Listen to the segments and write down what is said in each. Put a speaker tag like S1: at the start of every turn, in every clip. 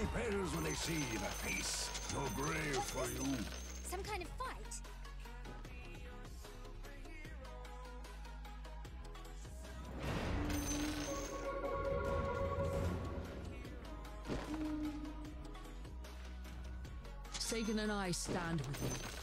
S1: repels when they see the face. No grave
S2: What's
S1: for
S2: this
S1: you.
S2: mean? Some kind of fight?
S3: Sagan and I stand with you.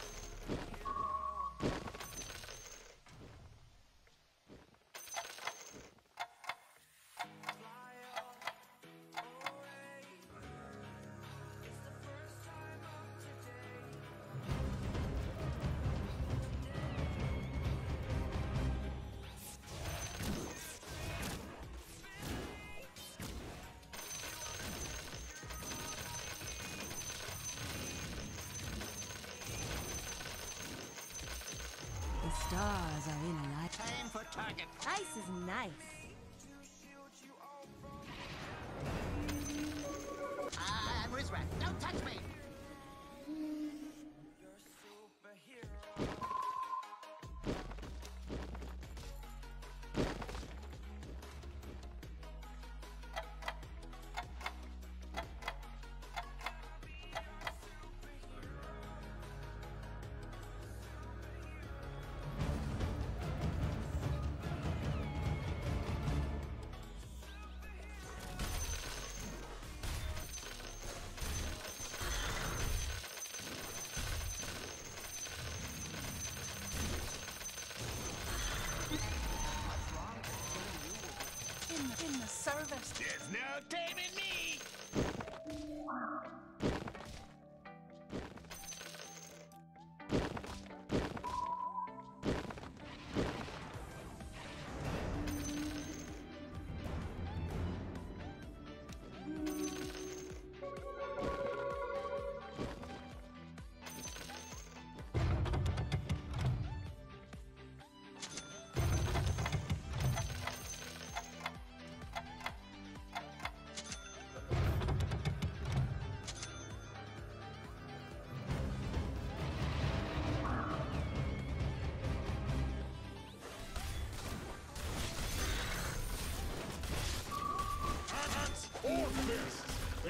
S2: Service.
S1: There's no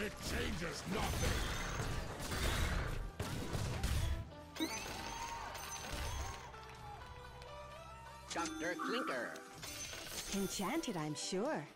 S1: It changes nothing.
S4: Dr. Clinker.
S5: Enchanted, I'm sure.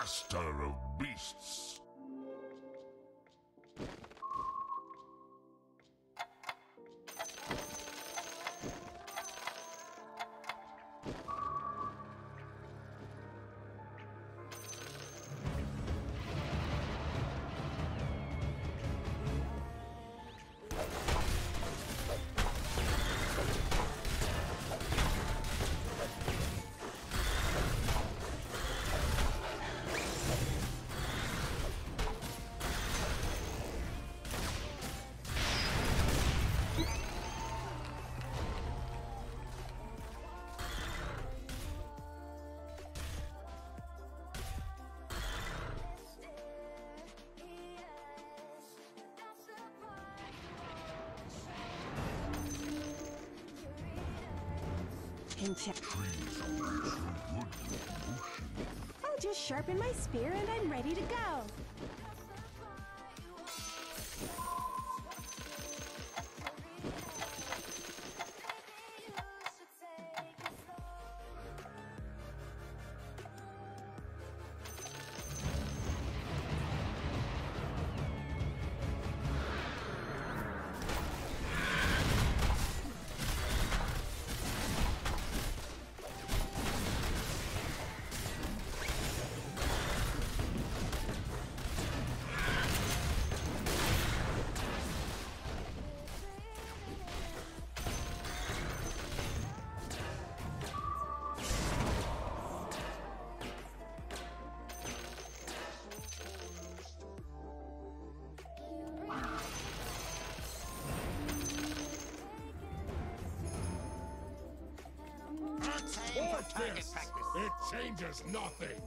S6: Master of beasts.
S3: Enchant.
S6: Trees are natural wood motion.
S3: I'll just sharpen my spear and I'm ready to go.
S7: It changes nothing.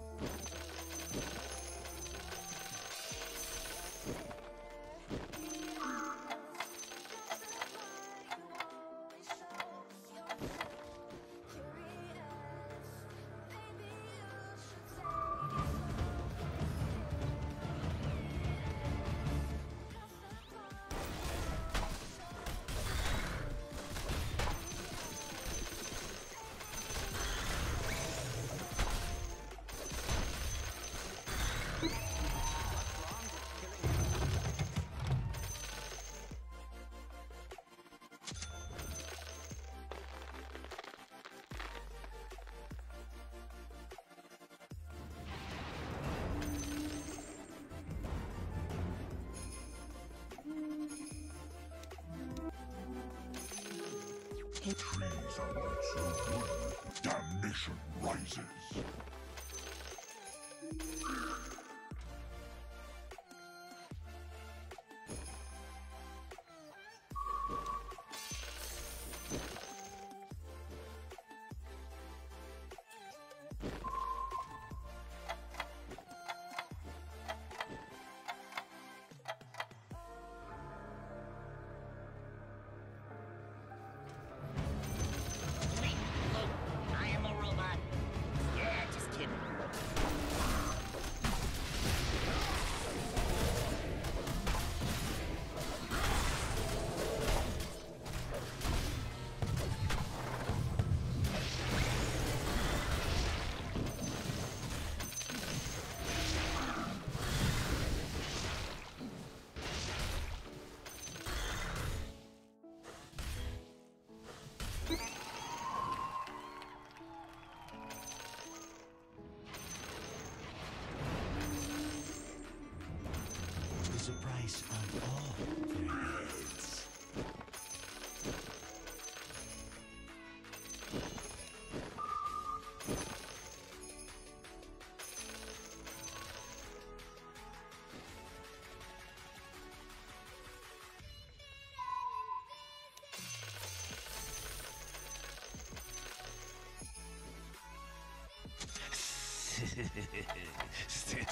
S8: Is the price of all their heads.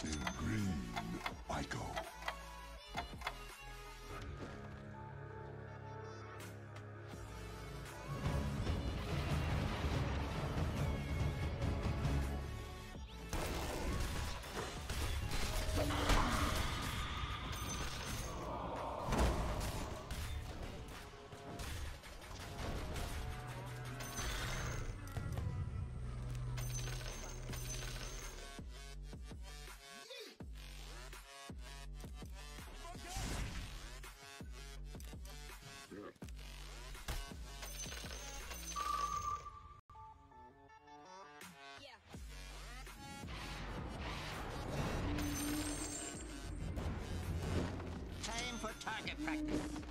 S6: In green, I go.
S5: Practice.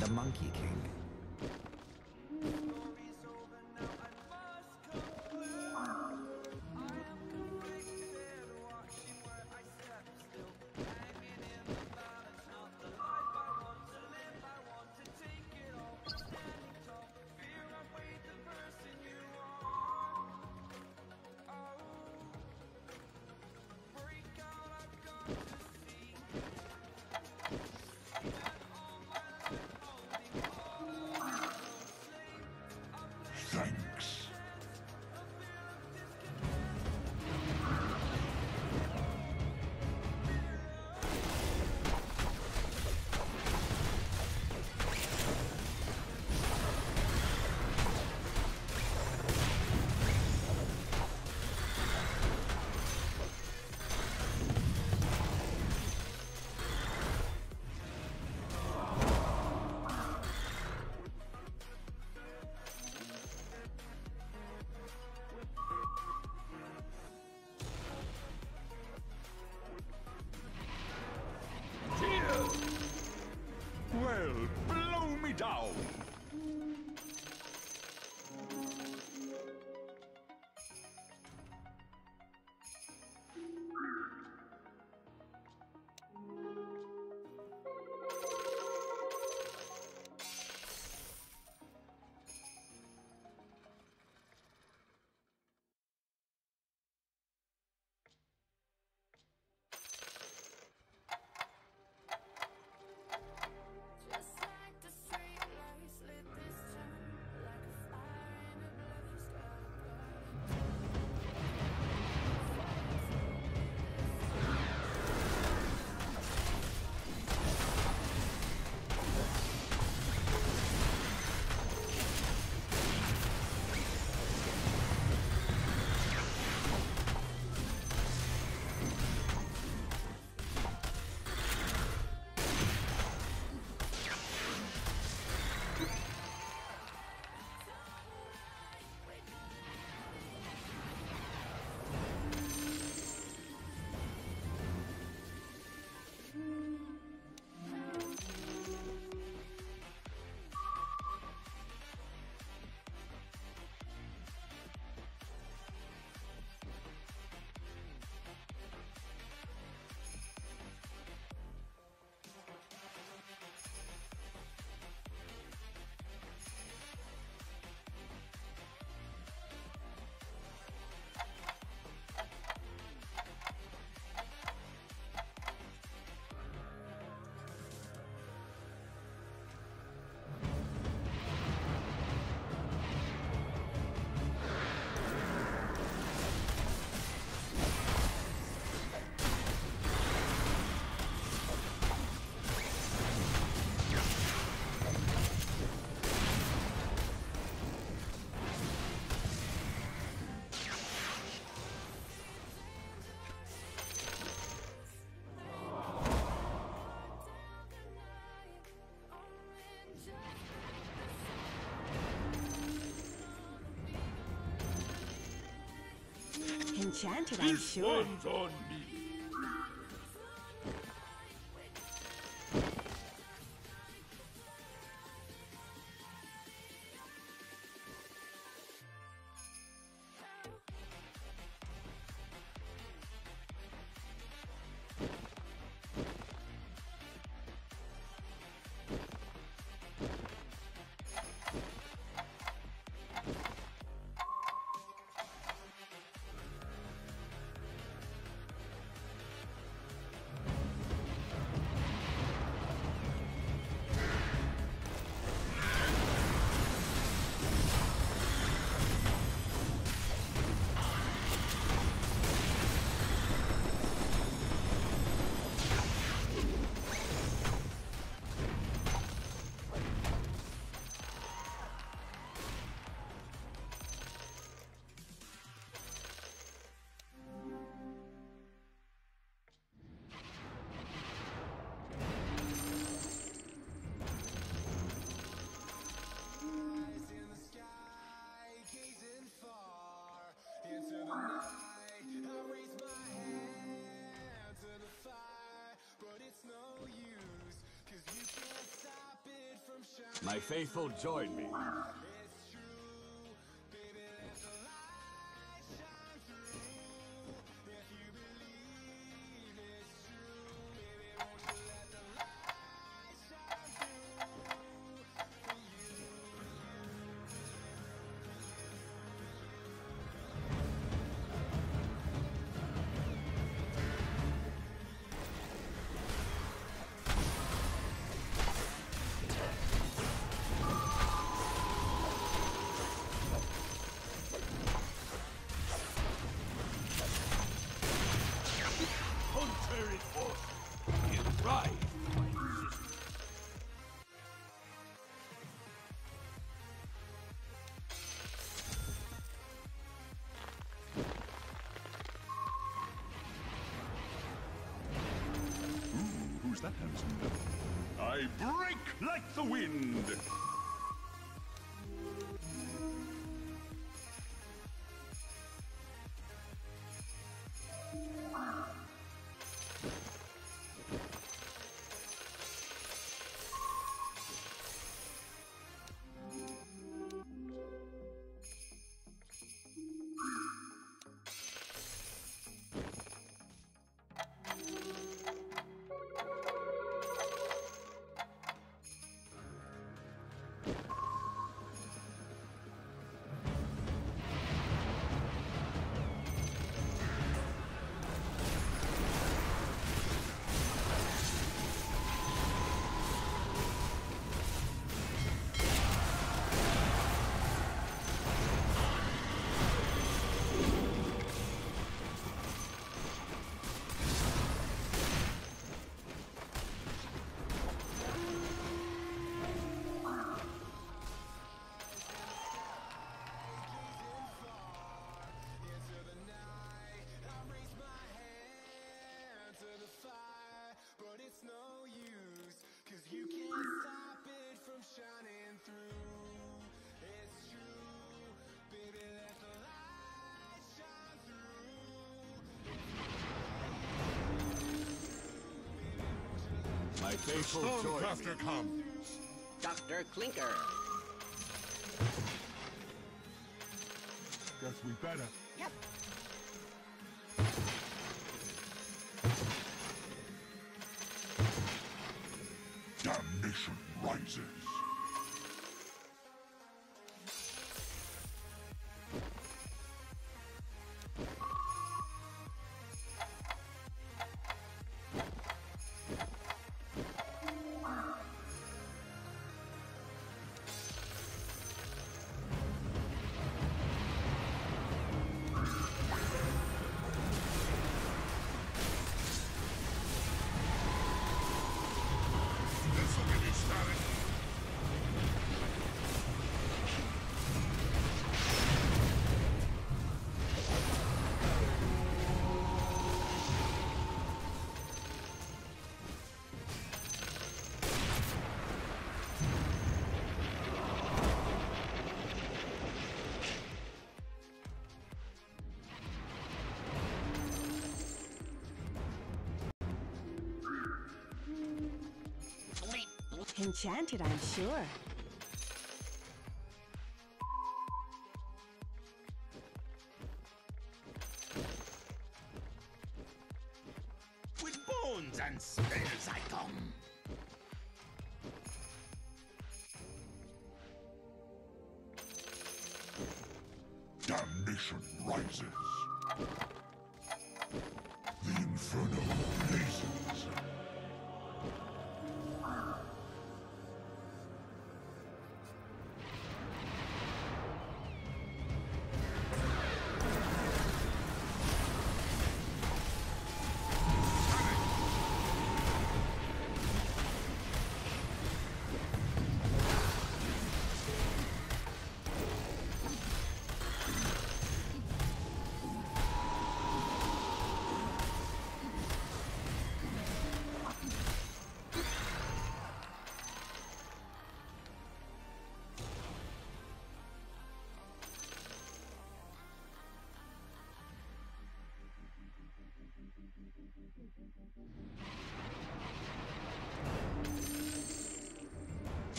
S5: The
S9: Monkey King.
S10: Enchanted, I'm
S11: This
S10: sure.
S11: one's on
S7: My faithful join me.
S1: That handsome devil?
S11: I break like the wind.
S1: Stormcrafter comes.
S5: Dr. Clinker.
S1: Guess we better.
S5: Yep.
S6: Enchanted, I'm sure.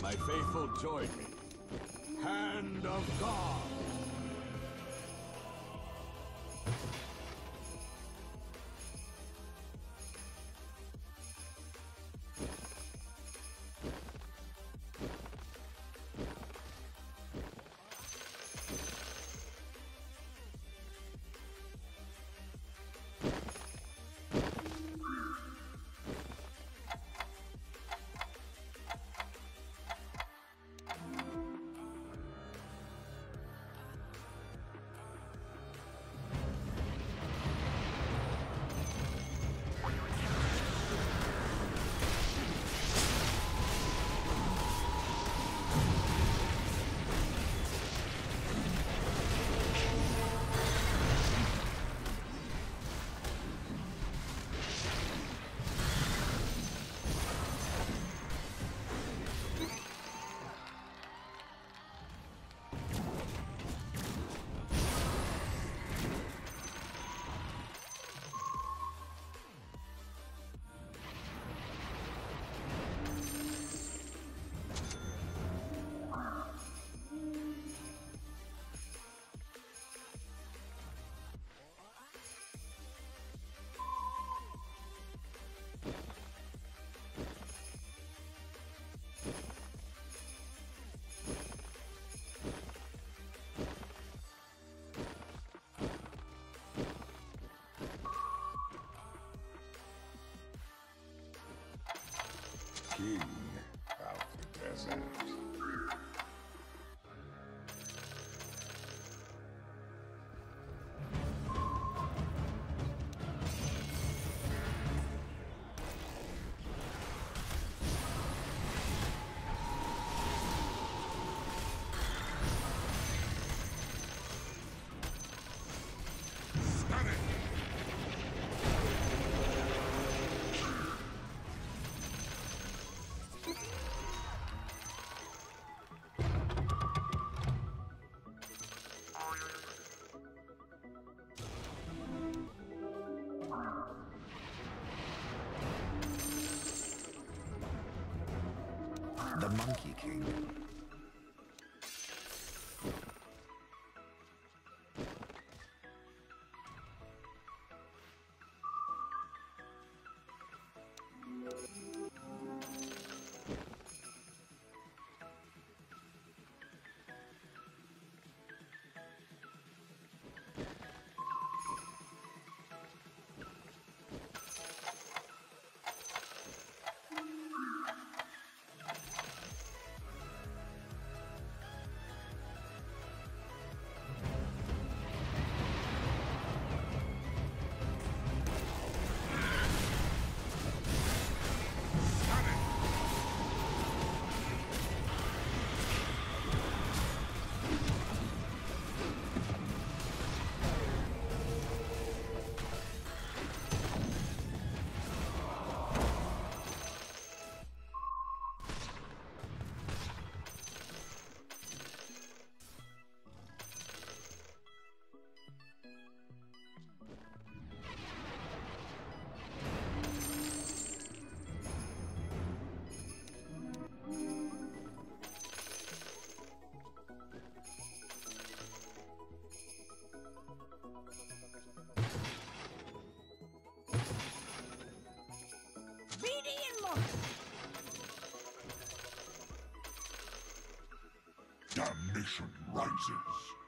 S12: My faithful join me. Hand of God.
S13: King of the desert.
S8: The Monkey King. Damnation rises.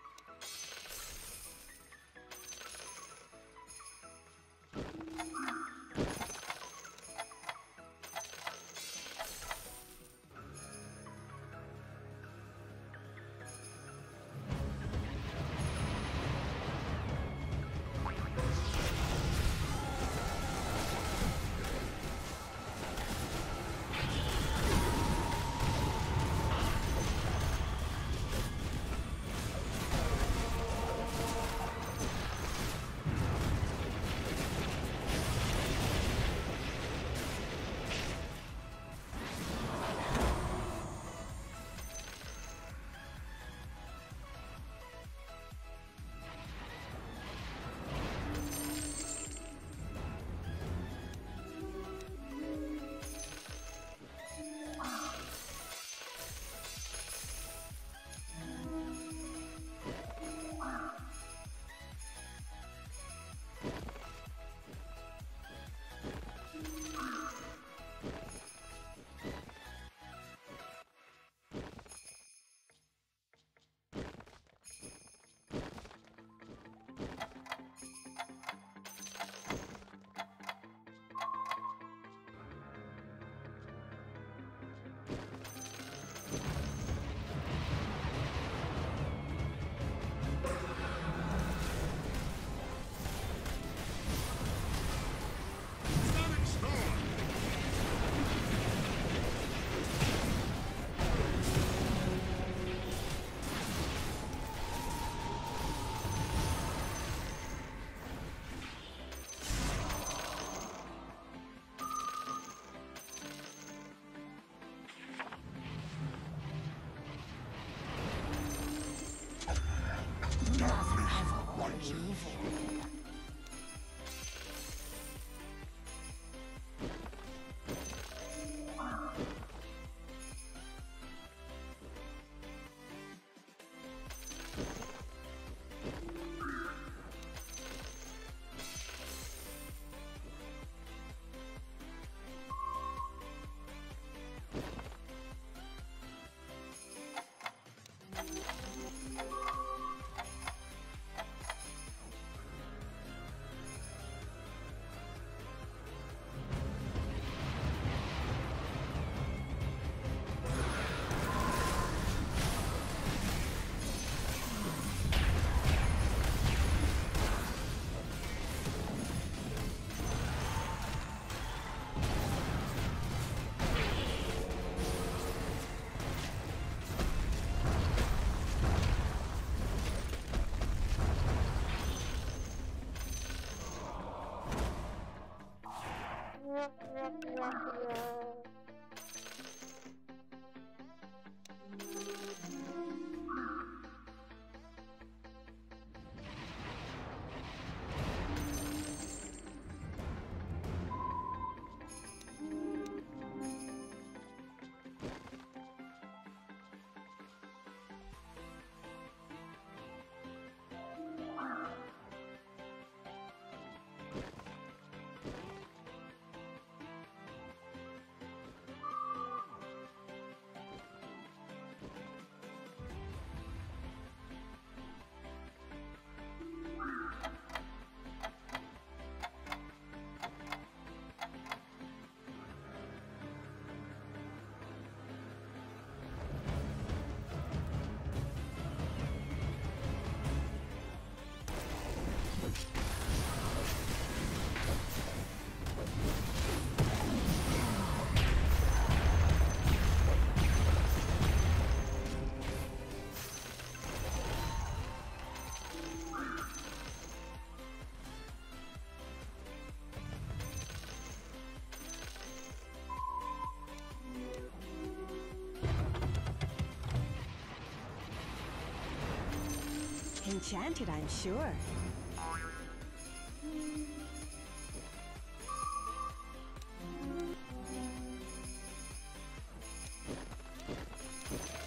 S3: Enchanted, I'm sure.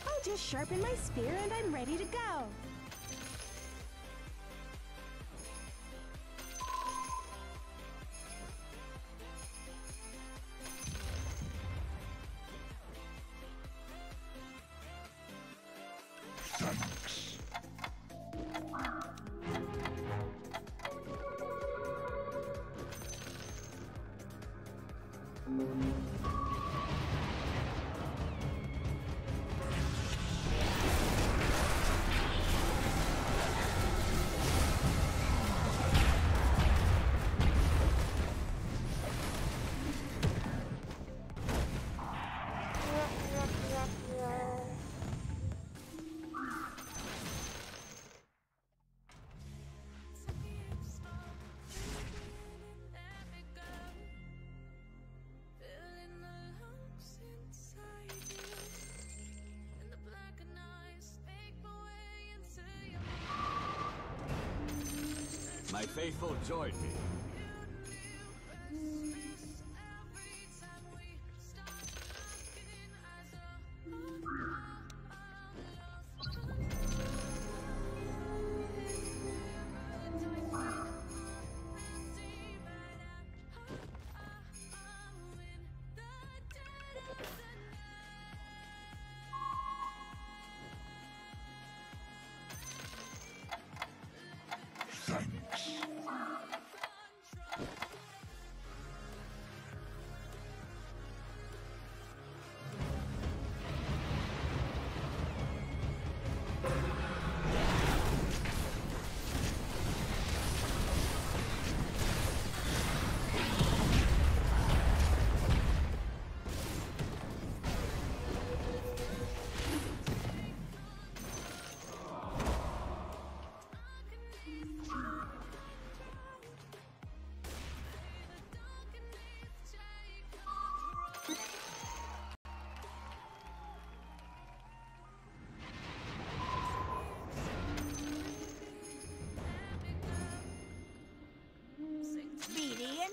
S3: I'll just sharpen my spear and I'm ready to go.
S7: faithful join me.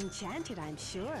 S10: Enchanted, I'm sure.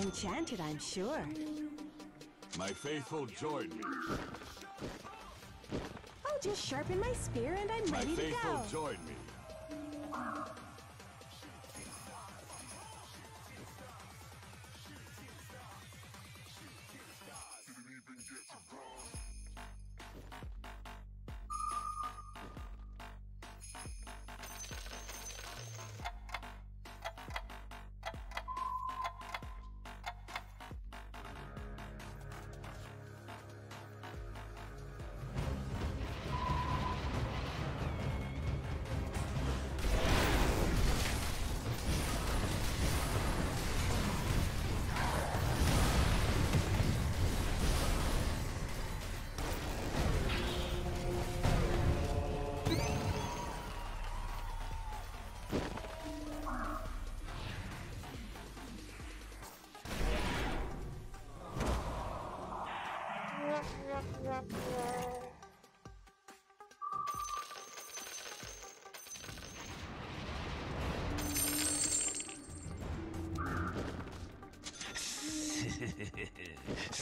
S10: Enchanted, I'm sure.
S12: My faithful join me.
S3: I'll just sharpen my spear and I'm
S12: my
S3: ready to go.
S12: My faithful join me.
S1: Ever more venomous.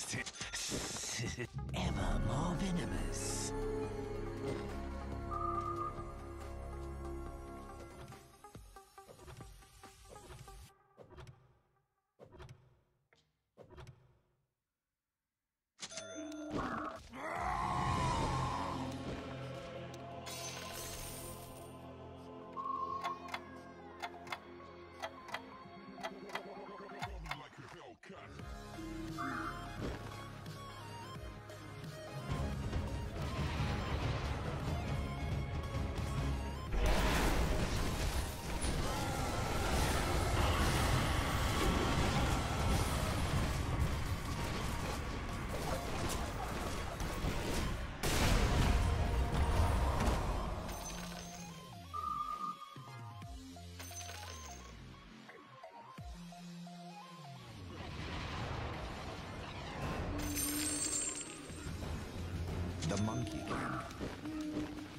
S8: The Monkey King.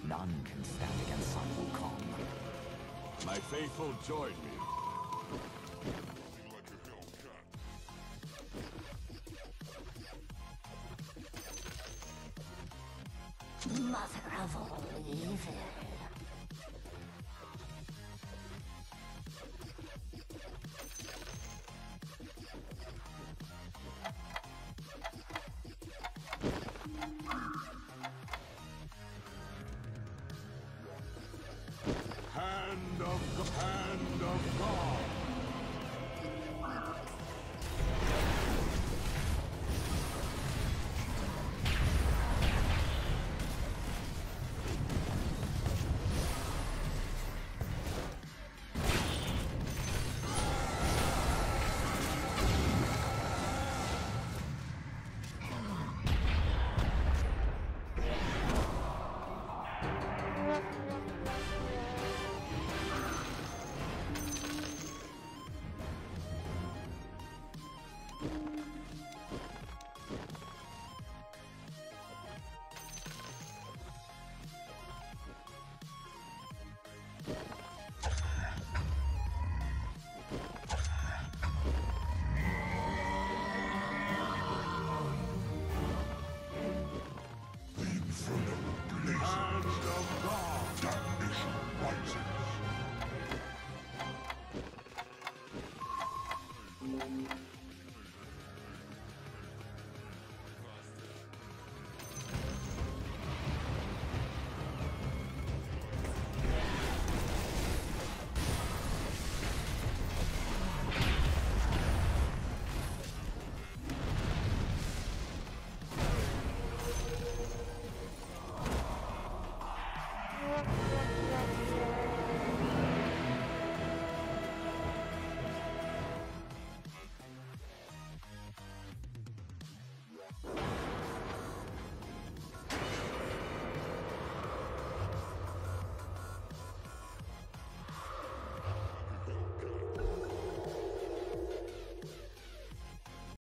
S8: None can stand against Sun Wukong.
S12: My faithful join me.